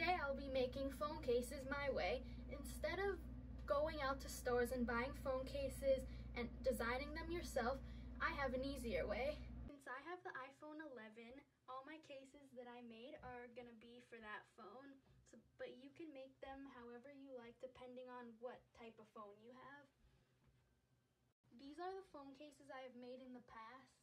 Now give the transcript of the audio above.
Today I'll be making phone cases my way. Instead of going out to stores and buying phone cases and designing them yourself, I have an easier way. Since I have the iPhone 11, all my cases that I made are gonna be for that phone, so, but you can make them however you like depending on what type of phone you have. These are the phone cases I have made in the past.